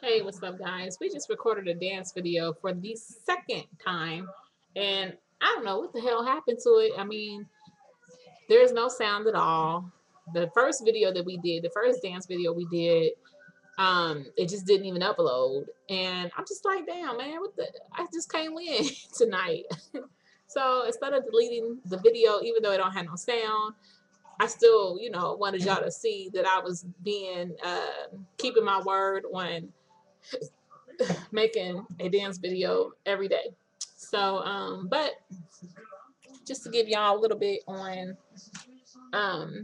Hey, what's up, guys? We just recorded a dance video for the second time, and I don't know what the hell happened to it. I mean, there's no sound at all. The first video that we did, the first dance video we did, um, it just didn't even upload. And I'm just like, damn, man, what the? I just came in tonight. so instead of deleting the video, even though it don't have no sound, I still, you know, wanted y'all to see that I was being, uh, keeping my word on making a dance video every day. So, um, but just to give y'all a little bit on um,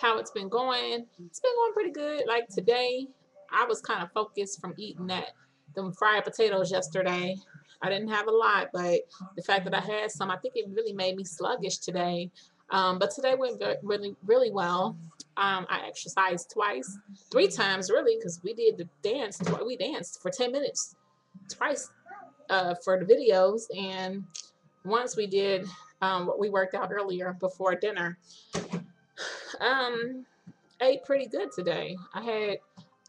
how it's been going, it's been going pretty good. Like today, I was kind of focused from eating that them fried potatoes yesterday. I didn't have a lot, but the fact that I had some, I think it really made me sluggish today. Um, but today went really, really well. Um, I exercised twice, three times really, because we did the dance. We danced for 10 minutes twice uh, for the videos. And once we did um, what we worked out earlier before dinner. Um, ate pretty good today. I had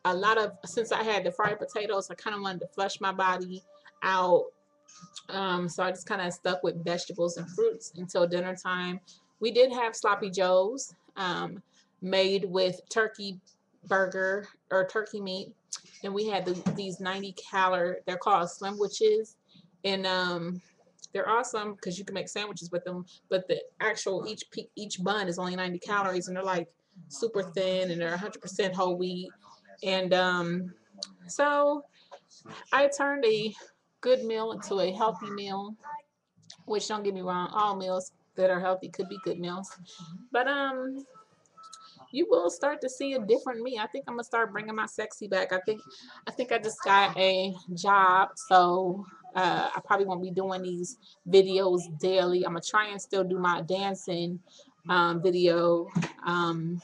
a lot of, since I had the fried potatoes, I kind of wanted to flush my body out. Um, so I just kind of stuck with vegetables and fruits until dinner time. We did have sloppy joes. Um, made with turkey burger or turkey meat. And we had the, these 90 calorie they're called sandwiches. And um they're awesome because you can make sandwiches with them but the actual each each bun is only 90 calories and they're like super thin and they're 100% whole wheat. And um so I turned a good meal into a healthy meal which don't get me wrong all meals that are healthy could be good meals. But um you will start to see a different me. I think I'm gonna start bringing my sexy back. I think I think I just got a job, so uh, I probably won't be doing these videos daily. I'm gonna try and still do my dancing um, video, um,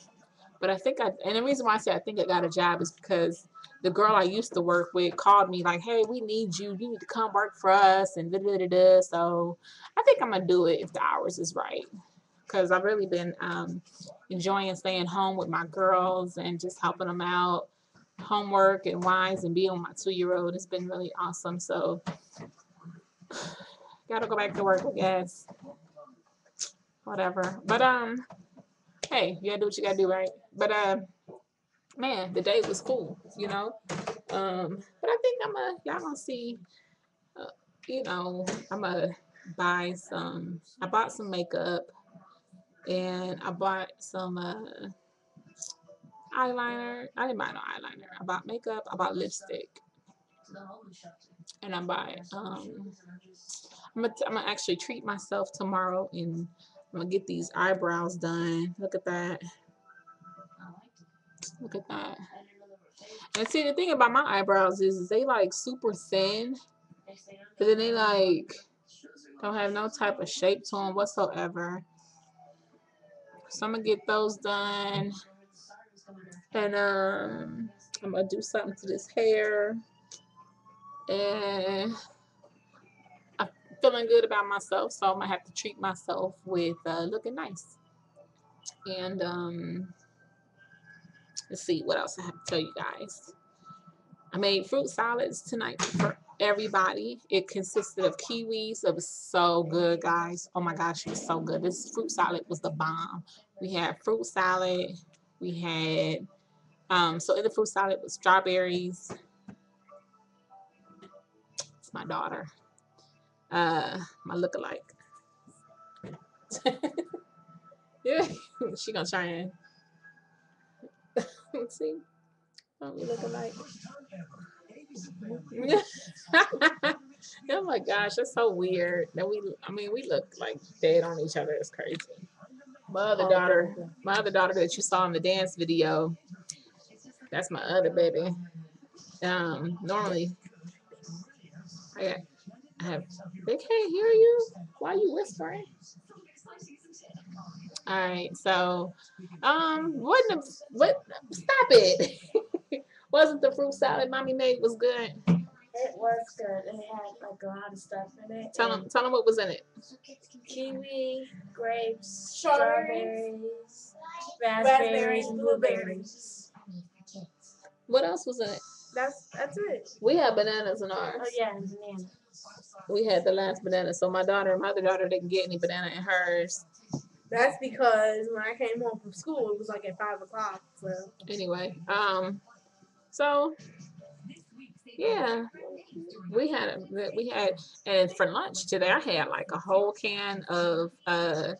but I think I and the reason why I say I think I got a job is because the girl I used to work with called me like, "Hey, we need you. You need to come work for us." And da da da da. So I think I'm gonna do it if the hours is right because I've really been um, enjoying staying home with my girls and just helping them out, homework and wise and being with my two-year-old. It's been really awesome. So, gotta go back to work, I guess. Whatever. But um, hey, you gotta do what you gotta do, right? But uh, man, the day was cool, you know. Um, but I think I'm a y'all gonna see. Uh, you know, I'm gonna buy some. I bought some makeup and I bought some uh, eyeliner. I didn't buy no eyeliner. I bought makeup. I bought lipstick. And I buy, um, I'm I'm gonna actually treat myself tomorrow and I'm gonna get these eyebrows done. Look at that. Look at that. And see, the thing about my eyebrows is, is they like super thin, but then they like don't have no type of shape to them whatsoever. So I'm gonna get those done. And um, I'm gonna do something to this hair. And I'm feeling good about myself, so I'm gonna have to treat myself with uh, looking nice. And um, let's see what else I have to tell you guys. I made fruit salads tonight for everybody. It consisted of kiwis. It was so good, guys. Oh my gosh, it was so good. This fruit salad was the bomb. We had fruit salad. We had, um, so in the fruit salad was strawberries. It's my daughter. Uh, my look-alike. yeah, she gonna try and see. Don't we look alike? oh my gosh, that's so weird. That we, I mean, we look like dead on each other. It's crazy. My other oh, daughter, my other daughter that you saw in the dance video, that's my other baby. Um, normally, I, got, I have, they can't hear you. Why are you whispering? All right, so, um, what, what, stop it. Wasn't the fruit salad mommy made was good? It was good. It had like a lot of stuff in it. Tell them, tell them what was in it. Kiwi, grapes, strawberries, raspberries, and blueberries. What else was in it? That's that's it. We had bananas in ours. Oh yeah, and banana. We had the last banana, so my daughter, my other daughter, didn't get any banana in hers. That's because when I came home from school, it was like at five o'clock. So Anyway, um, so yeah, we had a, we had, and for lunch today, I had like a whole can of uh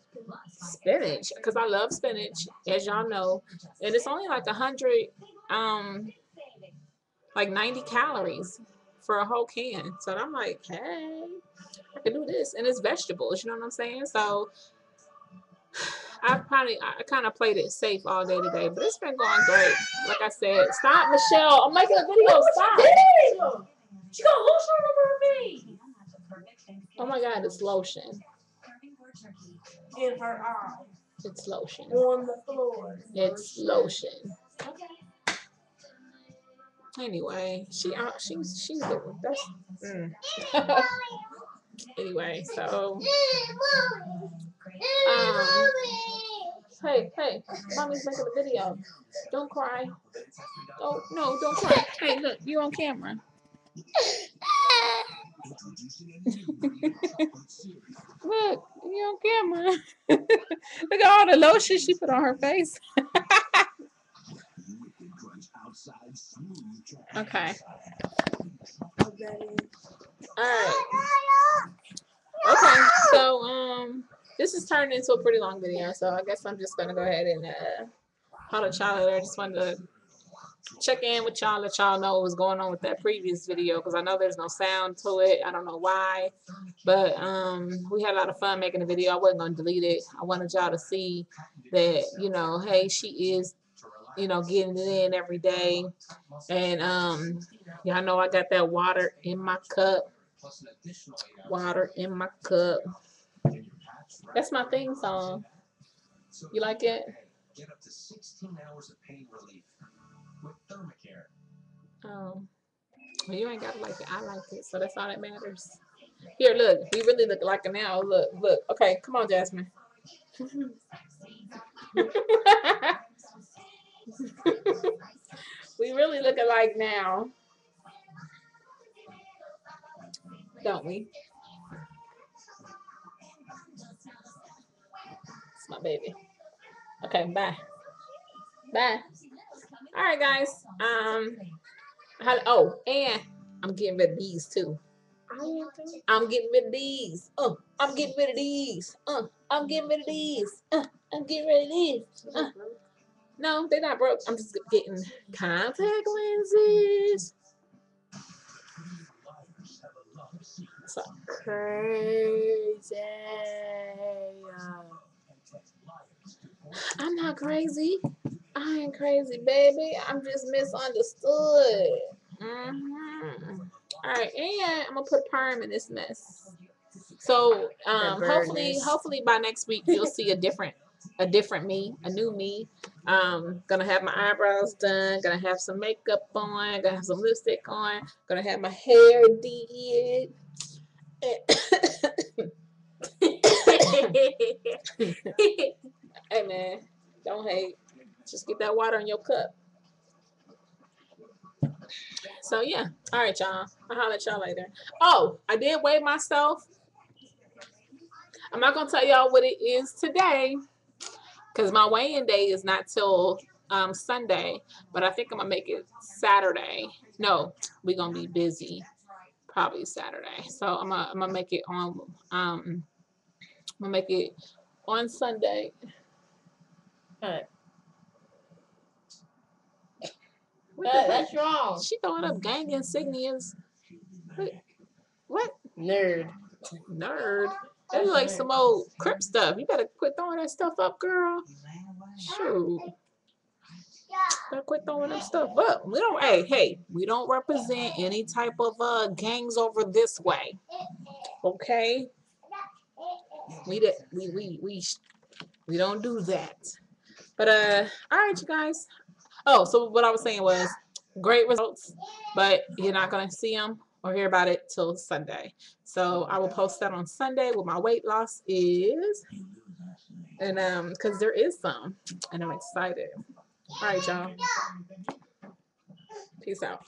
spinach because I love spinach, as y'all know, and it's only like a hundred, um, like ninety calories for a whole can. So I'm like, hey, I can do this, and it's vegetables. You know what I'm saying? So. I probably I kind of played it safe all day today, but it's been going great. Like I said, stop, Michelle. I'm making a video. Stop. She got lotion over me. Oh my God, it's lotion. In her eye, It's lotion. on the floor. It's lotion. Okay. Anyway, she out. She's she's the that's. Mm. anyway, so um, hey hey, mommy's making a video. Don't cry. Oh no, don't cry. Hey, look, you on camera. Look, you on camera. Look at all the lotion she put on her face. okay. So um this is turned into a pretty long video, so I guess I'm just gonna go ahead and uh holler at y'all. I just wanted to check in with y'all, let y'all know what was going on with that previous video because I know there's no sound to it. I don't know why. But um we had a lot of fun making the video. I wasn't gonna delete it. I wanted y'all to see that, you know, hey, she is, you know, getting it in every day. And um y'all know I got that water in my cup. Water in my cup. That's my theme song. You like it? Get up to 16 hours of pain relief with Thermacare. Um, well, you ain't gotta like it. I like it, so that's all that matters. Here, look. We really look like it now. Look, look. Okay, come on, Jasmine. we really look alike now, don't we? Baby. Okay, bye. Bye. All right, guys. Um, how, oh, and I'm getting rid of these too. I'm getting rid of these. Uh, I'm getting rid of these. Uh, I'm getting rid of these. Uh, I'm getting rid of these. Uh, no, they're not broke. I'm just getting contact lenses. Crazy. I'm not crazy. I ain't crazy, baby. I'm just misunderstood. Mm-hmm. All right, and I'm gonna put perm in this mess. So um, hopefully, hopefully by next week you'll see a different, a different me, a new me. Um, gonna have my eyebrows done. Gonna have some makeup on. Gonna have some lipstick on. Gonna have my hair did. Hey man, don't hate. Just get that water in your cup. So yeah. All right, y'all. I'll holler at y'all later. Oh, I did weigh myself. I'm not gonna tell y'all what it is today, because my weighing day is not till um, Sunday. But I think I'm gonna make it Saturday. No, we're gonna be busy. Probably Saturday. So I'm gonna I'm gonna make it on um I'm gonna make it on Sunday. What? What Uh, that's wrong. She throwing up gang insignias. What? What? Nerd. Nerd. That look like some old crip stuff. You better quit throwing that stuff up, girl. Shoot. Better quit throwing that stuff up. We don't hey, hey, we don't represent any type of uh gangs over this way. Okay? We did we we we we don't do that. But uh all right you guys. Oh, so what I was saying was great results, but you're not gonna see them or hear about it till Sunday. So I will post that on Sunday what my weight loss is. And um because there is some and I'm excited. All right, y'all. Peace out.